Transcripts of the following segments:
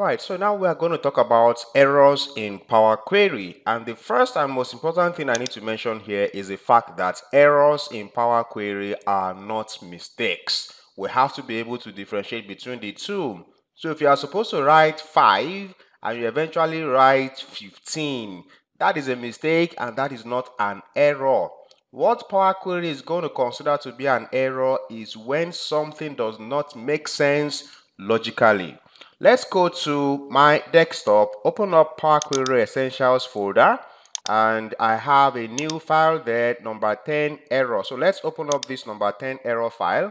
Alright, so now we are going to talk about errors in Power Query. And the first and most important thing I need to mention here is the fact that errors in Power Query are not mistakes. We have to be able to differentiate between the two. So if you are supposed to write 5 and you eventually write 15, that is a mistake and that is not an error. What Power Query is going to consider to be an error is when something does not make sense logically. Let's go to my desktop, open up Power Query Essentials folder, and I have a new file there, number 10 error. So let's open up this number 10 error file.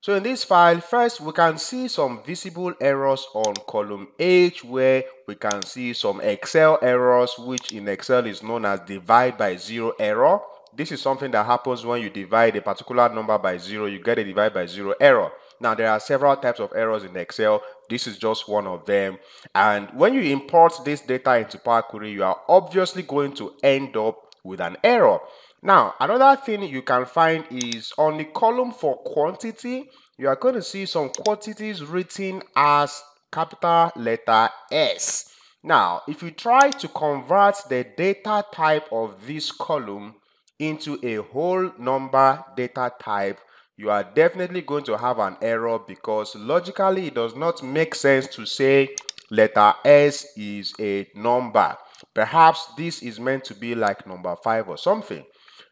So in this file, first we can see some visible errors on column H where we can see some Excel errors, which in Excel is known as divide by zero error. This is something that happens when you divide a particular number by zero, you get a divide by zero error. Now, there are several types of errors in Excel. This is just one of them. And when you import this data into Power Query, you are obviously going to end up with an error. Now, another thing you can find is on the column for quantity, you are going to see some quantities written as capital letter S. Now, if you try to convert the data type of this column into a whole number data type, you are definitely going to have an error because logically it does not make sense to say letter S is a number. Perhaps this is meant to be like number 5 or something.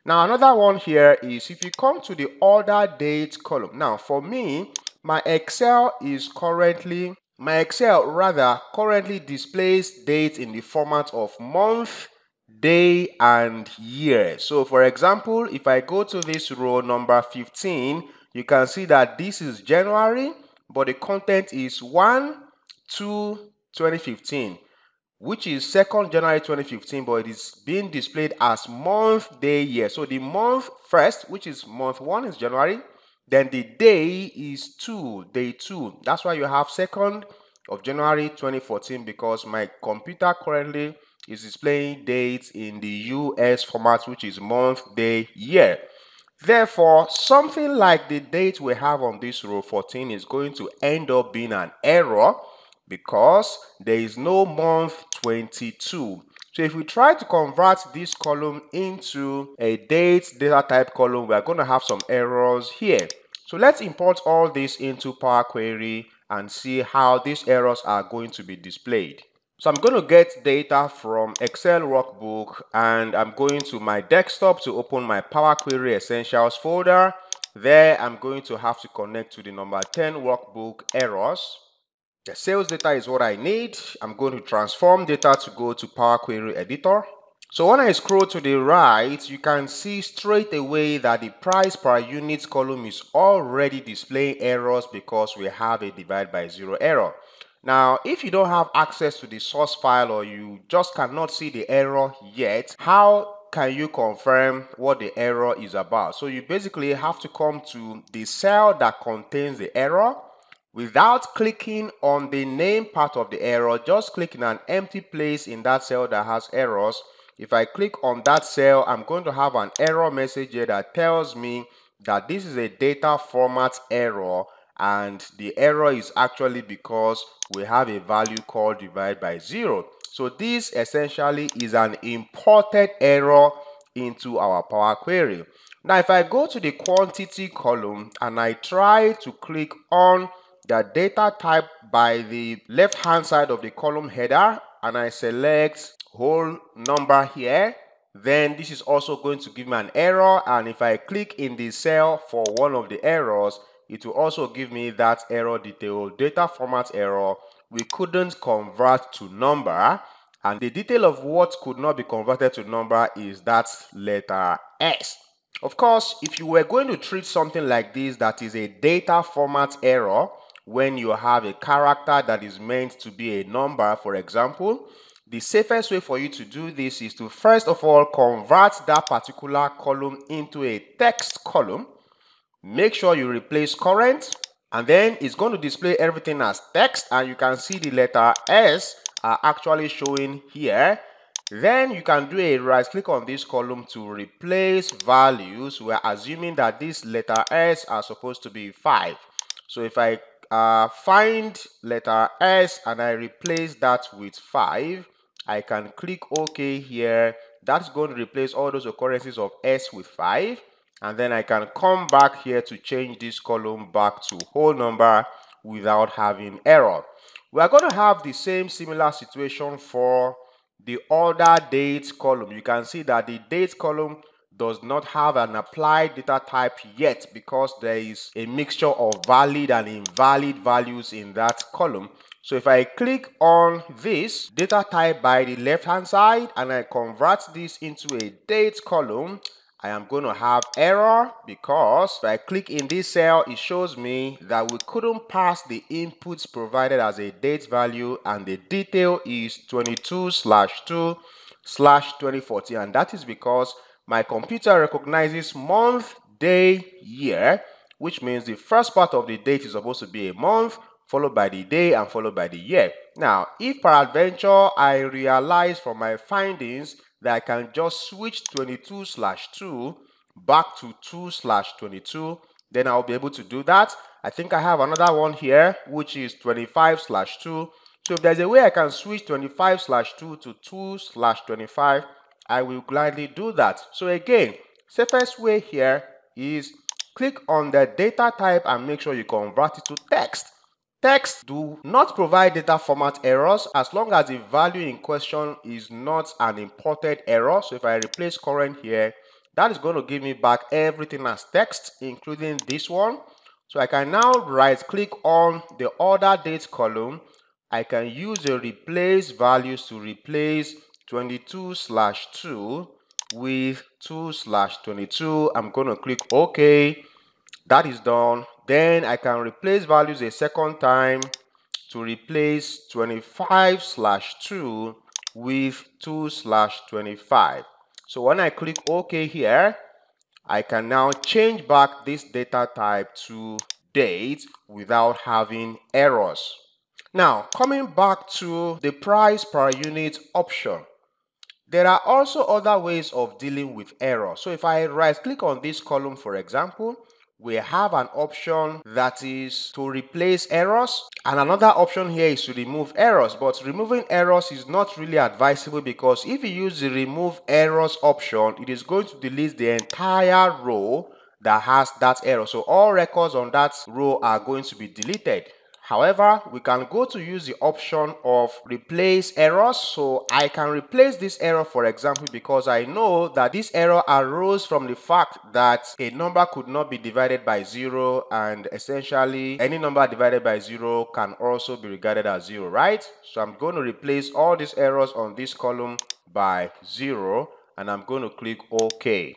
Now another one here is if you come to the order date column. Now for me, my Excel is currently, my Excel rather currently displays dates in the format of month, day and year. So for example, if I go to this row number 15, you can see that this is January, but the content is 1 2 2015, which is 2nd January 2015, but it is being displayed as month, day, year. So the month first, which is month 1 is January, then the day is 2, day 2. That's why you have 2nd of January 2014 because my computer currently is displaying dates in the US format, which is month, day, year. Therefore, something like the date we have on this row 14 is going to end up being an error because there is no month 22. So if we try to convert this column into a date data type column, we are going to have some errors here. So let's import all this into Power Query and see how these errors are going to be displayed. So I'm going to get data from Excel workbook and I'm going to my desktop to open my Power Query Essentials folder. There I'm going to have to connect to the number 10 workbook errors. The sales data is what I need. I'm going to transform data to go to Power Query Editor. So when I scroll to the right, you can see straight away that the price per unit column is already displaying errors because we have a divide by zero error. Now, if you don't have access to the source file or you just cannot see the error yet, how can you confirm what the error is about? So you basically have to come to the cell that contains the error without clicking on the name part of the error, just click in an empty place in that cell that has errors. If I click on that cell, I'm going to have an error message here that tells me that this is a data format error and the error is actually because we have a value called divide by zero. So this essentially is an imported error into our Power Query. Now if I go to the quantity column and I try to click on the data type by the left hand side of the column header and I select whole number here then this is also going to give me an error and if I click in the cell for one of the errors it will also give me that error detail data format error we couldn't convert to number and the detail of what could not be converted to number is that letter S. Of course, if you were going to treat something like this that is a data format error when you have a character that is meant to be a number, for example, the safest way for you to do this is to first of all convert that particular column into a text column Make sure you replace current and then it's going to display everything as text and you can see the letter S are actually showing here. Then you can do a right click on this column to replace values. We're assuming that this letter S are supposed to be 5. So if I uh, find letter S and I replace that with 5, I can click OK here. That's going to replace all those occurrences of S with 5. And then I can come back here to change this column back to whole number without having error. We are going to have the same similar situation for the order date column. You can see that the date column does not have an applied data type yet because there is a mixture of valid and invalid values in that column. So if I click on this data type by the left hand side and I convert this into a date column, I am going to have error because if I click in this cell, it shows me that we couldn't pass the inputs provided as a date value and the detail is 22 slash 2 slash 2014 and that is because my computer recognizes month, day, year, which means the first part of the date is supposed to be a month, followed by the day and followed by the year. Now, if peradventure I realize from my findings that I can just switch 22 slash 2 back to 2 slash 22, then I'll be able to do that. I think I have another one here, which is 25 slash 2. So if there's a way I can switch 25 slash 2 to 2 slash 25, I will gladly do that. So again, safest way here is click on the data type and make sure you convert it to text. Text do not provide data format errors as long as the value in question is not an imported error. So if I replace current here, that is going to give me back everything as text, including this one. So I can now right click on the order date column. I can use the replace values to replace 22 slash 2 with 2 slash 22. I'm going to click OK. That is done. Then I can replace values a second time to replace 25 slash 2 with 2 slash 25. So when I click OK here, I can now change back this data type to date without having errors. Now, coming back to the price per unit option. There are also other ways of dealing with error. So if I right click on this column, for example, we have an option that is to replace errors. And another option here is to remove errors. But removing errors is not really advisable because if you use the remove errors option it is going to delete the entire row that has that error. So all records on that row are going to be deleted However, we can go to use the option of replace errors. So I can replace this error, for example, because I know that this error arose from the fact that a number could not be divided by zero and essentially any number divided by zero can also be regarded as zero, right? So I'm going to replace all these errors on this column by zero and I'm going to click OK.